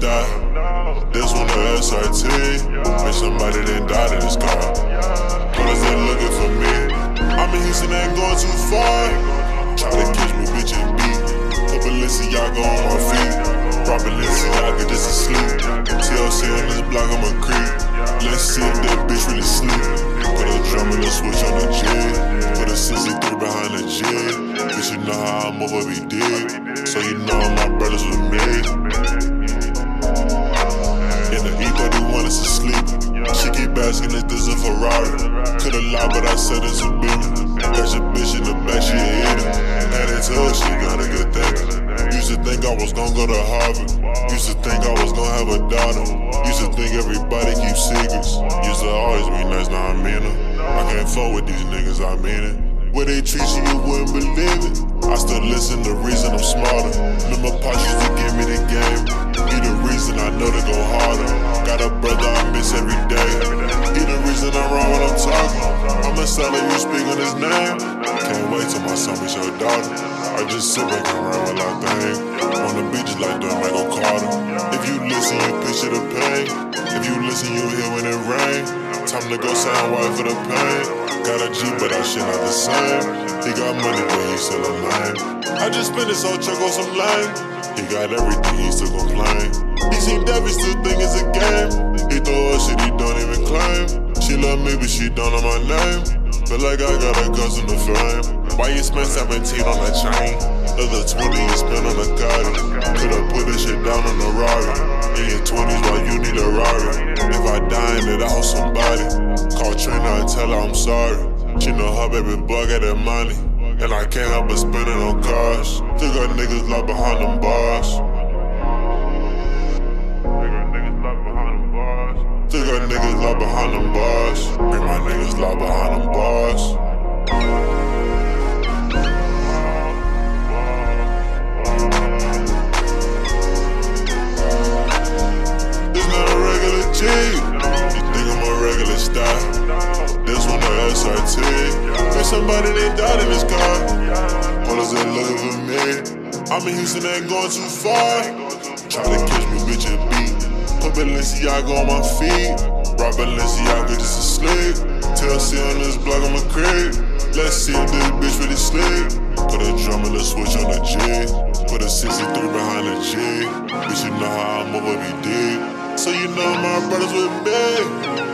die. This one the SRT. Make somebody then die in this car. Brothers ain't looking for me. I'm in Houston, ain't going too far. Try to catch me, bitch, and beat. Put Balenciaga on my feet. Rob get just asleep. TLC on this block, I'm a creep. Let's see if that bitch really sleep. Put a drum and a switch on the G. Put a 63 behind the G. Bitch, you know how I'm over be dead. So you know I'm asking if this a Ferrari. Coulda lied, but I said it's a Bentley. Got your bitch in the back, she a hitter. Had it to she got a good thing. Used to think I was gonna go to Harvard. Used to think I was gonna have a daughter. Used to think everybody keeps secrets. Used to always be nice, now I mean it. I can't fuck with these niggas, I mean it. Where they treat you, you wouldn't believe it. I still listen, the reason I'm smarter. Remember, Pops used to give me I'ma sell it, you speak on his name. Can't wait till my son with your daughter. I just sit back and run while I think. On the beach like the Michael Carter. If you listen, you picture the pain. If you listen, you hear when it rain. Time to go sound white for the pain. Got a G, but that shit not the same. He got money, but he still a lame. I just spent his whole check on some lame. He got everything, he still complain. He seem deaf, still think it's a game. He throw her shit, he don't even claim. She love me, but she don't know my name. Feel like I got a in the fame. Why you spend 17 on that chain? Other 20 you spend on a Gotti. Could've put this shit down on a Rari. In your 20s, why you need a Rari? If I die in it, I hold somebody. Call Trina and tell her I'm sorry. She know her baby boy got that money. And I can't help but spend it on cars. Still got niggas locked behind them bars. Still niggas lie behind them bars. Bring my niggas lie behind them bars. This not a regular G. You think I'm a regular style? This one a SRT. There's somebody named died in this car. Police ain't looking for me. I'm in Houston, ain't going too far. Try to catch me, bitch, Balenciaga on my feet. Rob Balenciaga just to sleep. TLC on this block, I'm a creep. Let's see if this bitch really sleep. Put a drum and a switch on the G. Put a 63 behind the G. Bitch, you know how I move, I be deep. So you know my brothers with me.